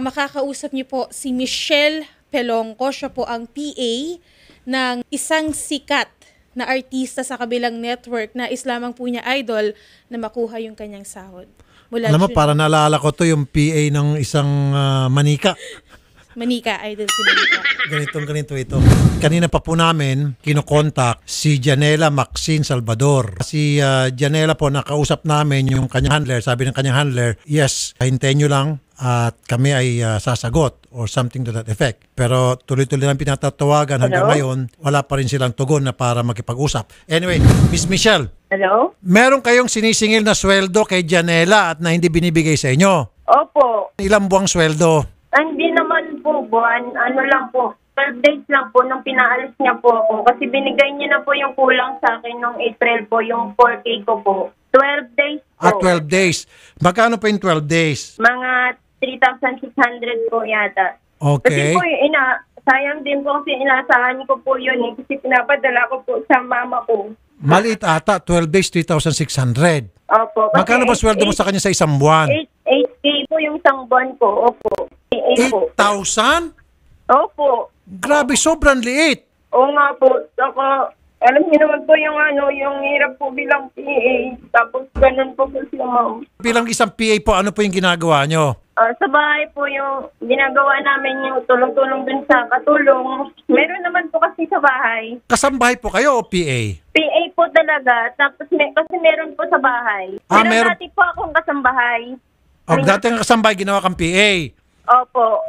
Makakausap niyo po si Michelle Pelongco. Siya po ang PA ng isang sikat na artista sa kabilang network na is lamang po niya idol na makuha yung kanyang sahod. Mula Alam mo, June- para naalala ko to yung PA ng isang ah, manika. Manika, idol si Manika. Ganitong ganito ito. Kanina pa po namin kinokontak si Janela Maxine Salvador. Si ah, Janela po nakausap namin yung kanyang handler. Sabi ng kanyang handler, yes, hintayin nyo lang at kami ay ah, sasagot or something to that effect. Pero tuloy-tuloy lang pinatatawagan hanggang Hello? ngayon, wala pa rin silang tugon na para makipag-usap. Anyway, Miss Michelle, Hello? meron kayong sinisingil na sweldo kay Janela at na hindi binibigay sa inyo. Opo. Ilang buwang sweldo? Hindi naman po buwan. Ano lang po. 12 days lang po nung pinaalis niya po ako. Kasi binigay niya na po yung kulang sa akin nung April po, yung 4K ko po. 12 days po. At 12 days. Magkano po yung 12 days? Mga 3,600 po yata. Kasi Okay. po, ina, sayang din po kasi inasahan ko po yun eh. Kasi pinapadala ko po sa mama ko. Maliit ata, 12 days, 3,600. Opo. kasi Magkano ba sweldo mo sa kanya sa isang buwan? 8, 8K po yung isang buwan ko. Opo. 8 po. 8,000? Opo. Grabe, sobrang liit. Oo nga po. Saka, alam niyo naman po yung ano, yung hirap po bilang PA. Tapos ganun po po siya, ma'am. Bilang isang PA po, ano po yung ginagawa nyo? Ah, sa bahay po yung ginagawa namin yung tulong-tulong dun sa katulong. Meron naman po kasi sa bahay. Kasambahay po kayo o PA? PA po talaga. Tapos may, kasi meron po sa bahay. Ah, Pero meron- dati po akong kasambahay. O dati ang kasambahay, ginawa kang PA. Opo.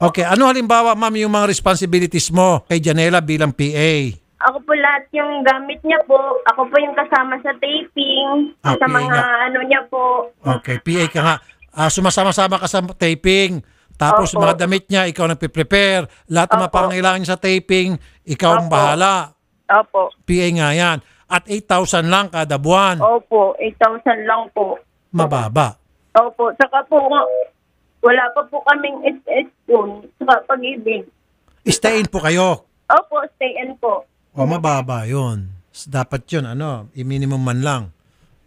Okay, ano halimbawa, ma'am, yung mga responsibilities mo kay Janela bilang PA? Ako po lahat yung gamit niya po. Ako po yung kasama sa taping. Ah, sa PA mga nga. ano niya po. Okay, PA ka nga. Ah, sumasama-sama ka sa taping. Tapos Opo. mga damit niya, ikaw nagpe-prepare. Lahat ng mga Opo. pangailangan niya sa taping, ikaw ang Opo. bahala. Opo. PA nga yan. At 8,000 lang kada buwan. Opo. 8,000 lang po. Mababa. Opo, saka po, wala pa po kaming SS doon sa pag-ibig. Stay in po kayo. Opo, stay in po. O mababa yun. Dapat yun, ano, i-minimum man lang.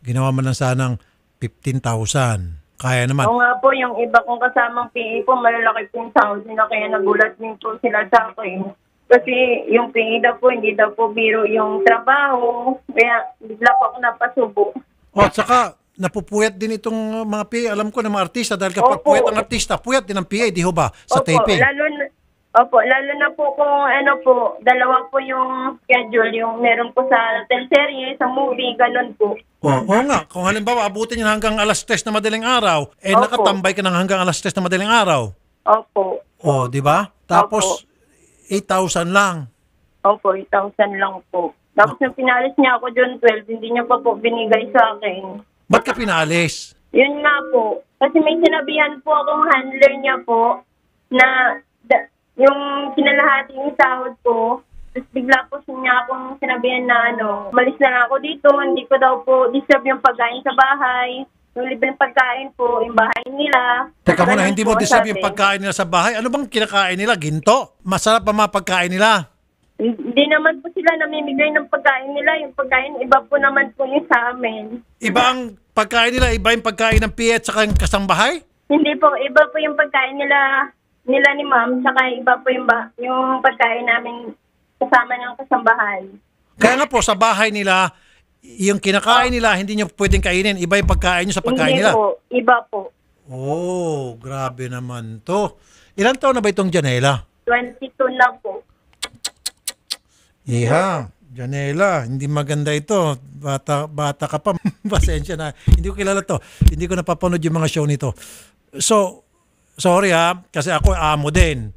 Ginawa man lang sanang 15,000. Kaya naman. Oo nga po, yung iba kong kasamang PA po, malalaki pong sahod nila, kaya nagulat din po sila sa akin. Kasi yung PA daw po, hindi daw po biro yung trabaho. Kaya bigla po ako napasubo. O, at saka, napupuyat din itong mga PA. Alam ko ng mga artista dahil kapag Opo. puyat ang artista, puyat din ang PA, di ho ba? Sa Opo, taping. Lalo na, opo, lalo na po kung ano po, dalawa po yung schedule, yung meron po sa teleserye, sa movie, ganun po. Oo, oo nga. Kung halimbawa, abutin yun hanggang alas 3 na madaling araw, eh Opo. nakatambay ka ng hanggang alas 3 na madaling araw. Opo. O, di ba? Tapos, 8,000 lang. Opo, 8,000 lang po. Tapos nung pinalis niya ako June 12, hindi niya pa po binigay sa akin. Ba't ka pinalis? Yun nga po. Kasi may sinabihan po akong handler niya po na yung kinalahati yung sahod ko. Tapos bigla po niya akong sinabihan na ano, malis na lang ako dito, hindi ko daw po deserve yung pagkain sa bahay. Yung libreng pagkain po, yung bahay nila. Teka muna, hindi mo deserve yung pagkain nila sa bahay. Ano bang kinakain nila? Ginto? Masarap pa mga pagkain nila. Hindi naman po sila namimigay ng pagkain nila. Yung pagkain, iba po naman po yung sa amin. Iba ang pagkain nila, iba yung pagkain ng PA at saka yung kasambahay? Hindi po, iba po yung pagkain nila nila ni ma'am, saka iba po yung, ba, yung pagkain namin kasama ng kasambahan. Kaya nga po, sa bahay nila, yung kinakain nila, hindi nyo pwedeng kainin. Iba yung pagkain nyo sa pagkain Hindi nila. po, iba po. Oh, grabe naman to. Ilan taon na ba itong Janela? 22 na po. Iha, Janela, hindi maganda ito. Bata, bata ka pa. Pasensya na. Hindi ko kilala to. Hindi ko napapanood yung mga show nito. So, sorry ha, kasi ako amo din.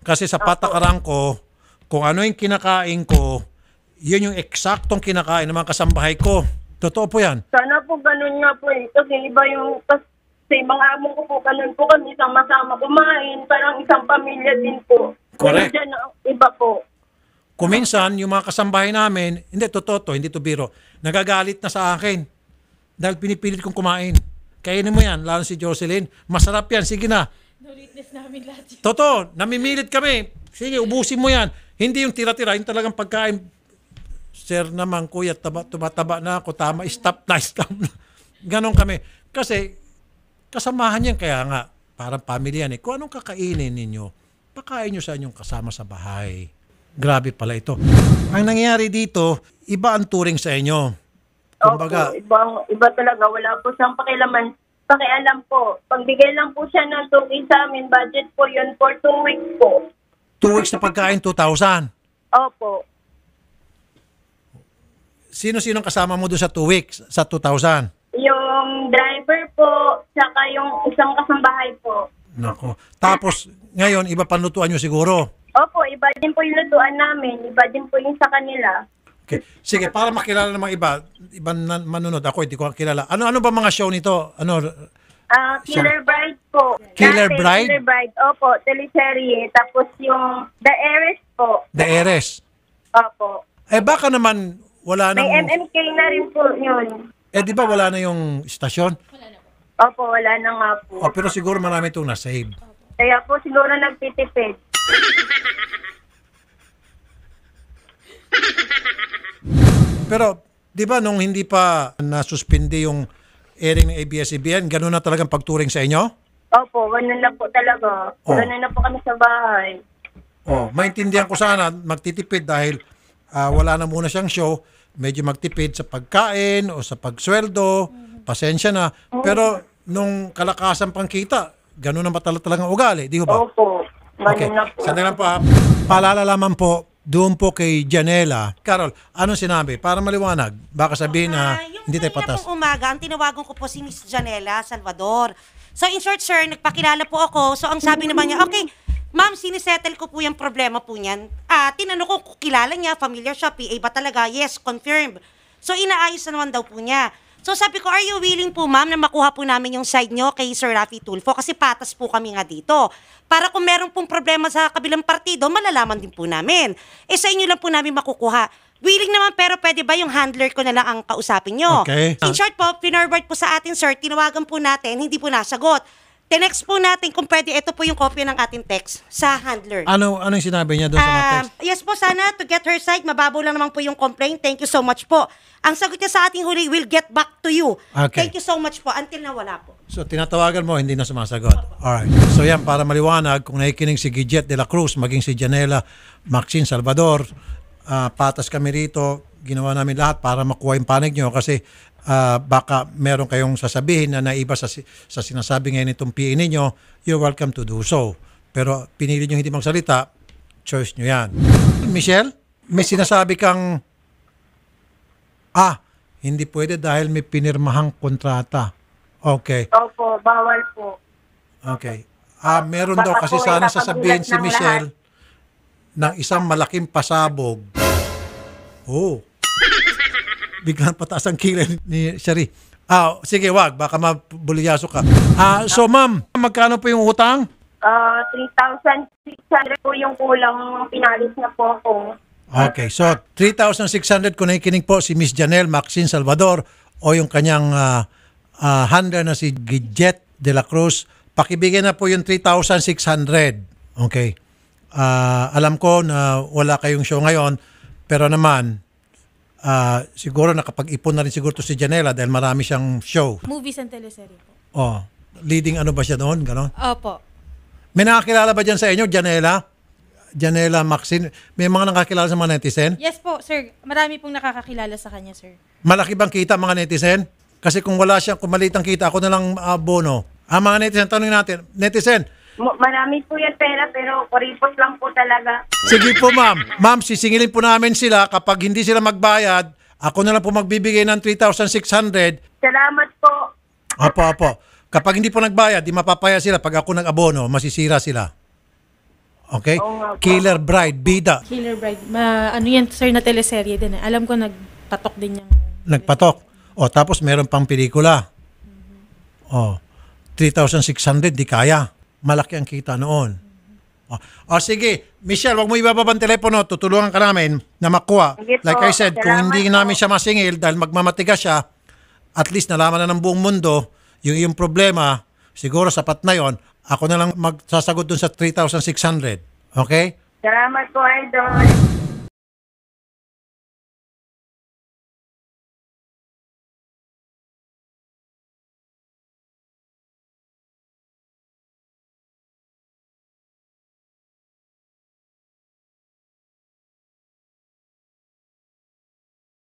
Kasi sa patakaran ko, kung ano yung kinakain ko, yun yung eksaktong kinakain ng mga kasambahay ko. Totoo po yan. Sana po ganun nga po eh. Kasi iba yung, kasi mga amo ko po, ganun po kami sama-sama kumain. Parang isang pamilya din po. Correct. Pero dyan, iba po. Kuminsan, yung mga kasambahay namin, hindi, totoo to, hindi to biro, nagagalit na sa akin. Dahil pinipilit kong kumain. Kainin mo yan, lalo si Jocelyn. Masarap yan, sige na. Na-witness namin lahat yun. Totoo, namimilit kami. Sige, ubusin mo yan. Hindi yung tira-tira, yung talagang pagkain. Sir naman, kuya, taba, tumataba na ako. Tama, stop na, stop na. Ganon kami. Kasi, kasamahan yan kaya nga. parang pamilya yan eh. Kung anong kakainin ninyo, pakain nyo sa inyong kasama sa bahay. Grabe pala ito. Ang nangyayari dito, iba ang turing sa inyo. Kumbaga, Opo, ibang, iba talaga. Wala po siyang pakilaman. Pakialam po. Pagbigay lang po siya ng 2K sa amin, budget po yun for 2 weeks po. two weeks na pagkain, 2,000. Opo. Sino-sino kasama mo doon sa two weeks, sa 2,000? Yung driver po, saka yung isang kasambahay po. Nako. Tapos, ngayon, iba panlutuan nyo siguro. Opo, iba din po yung lutuan namin. Iba din po yung sa kanila. Okay. Sige, para makilala ng mga iba, ibang nan- manunod ako, hindi ko kilala. Ano-ano ba mga show nito? Ano, Ah, Killer Bride po. Killer Dati, Bride? Killer Bride, opo, teleserye. Tapos yung The Heiress po. The Heiress. Opo. Eh baka naman wala May nang... MMK na rin po yun. Eh di ba wala na yung istasyon? Opo, wala na nga po. Oh, pero siguro marami itong na-save. Kaya po siguro nagtitipid. Pero di ba nung hindi pa nasuspindi yung airing ng ABS-CBN, ganun na talagang pagturing sa inyo? Opo, ganun na po talaga. Oh. Ganun na po kami sa bahay. Oh, maintindihan ko sana magtitipid dahil ah, wala na muna siyang show, medyo magtipid sa pagkain o sa pagsweldo, pasensya na. Pero nung kalakasan pang kita, ganun na ba tala- talagang ugali, di ba? Opo, ganun Okay, na po. sandali lang po ha. Paalala lamang po, doon po kay Janela. Carol, anong sinabi? Para maliwanag. Baka sabihin na Ah, yung hindi tayo kanina patas. pong umaga, ang tinawagan ko po si Miss Janela Salvador. So in short, sir, nagpakilala po ako. So ang sabi naman niya, okay, ma'am, sinisettle ko po yung problema po niyan. Ah, tinanong ko kung kilala niya, familiar siya, PA ba talaga? Yes, confirmed. So inaayos na naman daw po niya. So sabi ko, are you willing po ma'am na makuha po namin yung side nyo kay Sir Rafi Tulfo? Kasi patas po kami nga dito. Para kung meron pong problema sa kabilang partido, malalaman din po namin. Eh sa inyo lang po namin makukuha. Willing naman pero pwede ba yung handler ko na lang ang kausapin nyo? Okay. In short po, pinorward po sa atin sir, tinawagan po natin, hindi po nasagot. Tinext po natin kung pwede, ito po yung copy ng ating text sa handler. Ano anong sinabi niya doon sa mga Um, text? yes po, sana to get her side, mababaw lang naman po yung complaint. Thank you so much po. Ang sagot niya sa ating huli, we'll get back to you. Okay. Thank you so much po. Until na wala po. So tinatawagan mo, hindi na sumasagot. Alright. So yan, para maliwanag, kung nakikinig si Gidget de la Cruz, maging si Janela Maxine Salvador, ah, patas kami rito, ginawa namin lahat para makuha yung panig nyo kasi ah, baka meron kayong sasabihin na naiba sa, sa sinasabi ngayon itong PA ninyo, you're welcome to do so. Pero pinili nyo hindi magsalita, choice nyo yan. Michelle, may sinasabi kang, ah, hindi pwede dahil may pinirmahang kontrata. Okay. Opo, bawal po. Okay. Ah, meron daw Baka kasi po sana sasabihin si Michelle ng isang malaking pasabog. Oh. Biglang pataas ang kilay ni Shari. Ah, sige, wag. Baka mabulyaso ka. Ah, so ma'am, magkano po yung utang? Ah, 3,600 po yung kulang pinalis na po ako. Okay, so 3,600 kung nakikinig po si Miss Janelle Maxine Salvador o yung kanyang ah, ah, handler na si Gidget de la Cruz, pakibigyan na po yung 3,600. Okay. Ah, alam ko na wala kayong show ngayon, pero naman, ah, siguro nakapag-ipon na rin siguro to si Janela dahil marami siyang show. Movies and teleserye po. Oh, leading ano ba siya doon? Ganon? Opo. May nakakilala ba dyan sa inyo, Janela? Janela Maxine? May mga nakakilala sa mga netizen? Yes po, sir. Marami pong nakakakilala sa kanya, sir. Malaki bang kita mga netizen? Kasi kung wala siyang, kung maliit ang kita, ako na lang uh, bono. Ang mga netizen, tanongin natin, netizen, Marami po yung pera pero kuripot lang po talaga. sige po ma'am, ma'am, sisingilin po namin sila kapag hindi sila magbayad, ako na lang po magbibigay ng 3,600. Salamat po. Apo, apo. Kapag hindi po nagbayad, di mapapaya sila. Pag ako nag-abono, masisira sila. Okay? Oo nga po. Killer Bride, Bida. Killer Bride. Ma, ano yan, sir, na teleserye din. Eh. Alam ko nagpatok din yung... Nagpatok. O, tapos meron pang pelikula. O, 3,600, di kaya. Malaki ang kita noon. O, o sige, Michelle, wag mo ibababa ang telepono. Tutulungan ka namin na makuha. Sige po. Like I said, kung Salamat hindi po. namin siya masingil dahil magmamatigas siya, at least nalaman na ng buong mundo yung iyong problema, siguro sapat na yon. Ako na lang magsasagot dun sa 3,600. Okay? Salamat po, Idol.